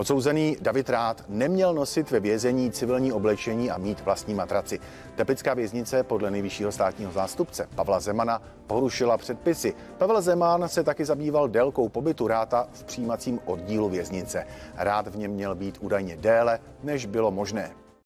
Odsouzený David Rád neměl nosit ve vězení civilní oblečení a mít vlastní matraci. Teplická věznice podle nejvyššího státního zástupce Pavla Zemana porušila předpisy. Pavel Zeman se taky zabýval délkou pobytu Ráta v přijímacím oddílu věznice. Rád v něm měl být údajně déle, než bylo možné.